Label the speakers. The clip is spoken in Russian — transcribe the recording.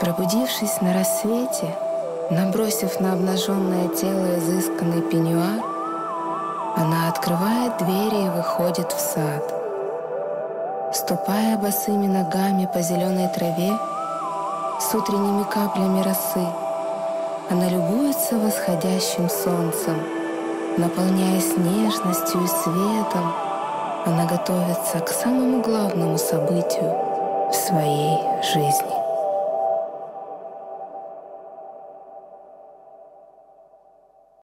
Speaker 1: Пробудившись на рассвете, набросив на обнаженное тело изысканный пеньюар, она открывает двери и выходит в сад. Ступая босыми ногами по зеленой траве с утренними каплями росы, она любуется восходящим солнцем, наполняясь нежностью и светом, она готовится к самому главному событию в своей жизни.